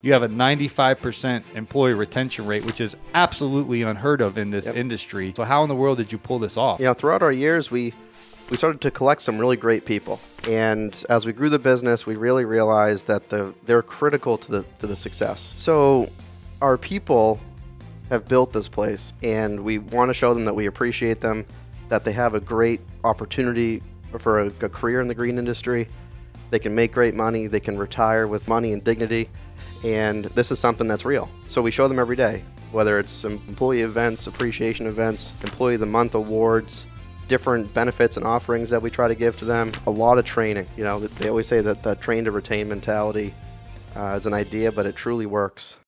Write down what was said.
You have a 95% employee retention rate, which is absolutely unheard of in this Yep. industry. So, how in the world did you pull this off? You know, throughout our years, we we started to collect some really great people, and as we grew the business, we really realized that the they're critical to the to the success. So, our people have built this place, and we want to show them that we appreciate them, that they have a great opportunity for a, a career in the green industry. They can make great money. They can retire with money and dignity. And this is something that's real. So we show them every day, whether it's employee events, appreciation events, employee of the month awards, different benefits and offerings that we try to give to them, a lot of training. You know, they always say that the train to retain mentality uh, is an idea, but it truly works.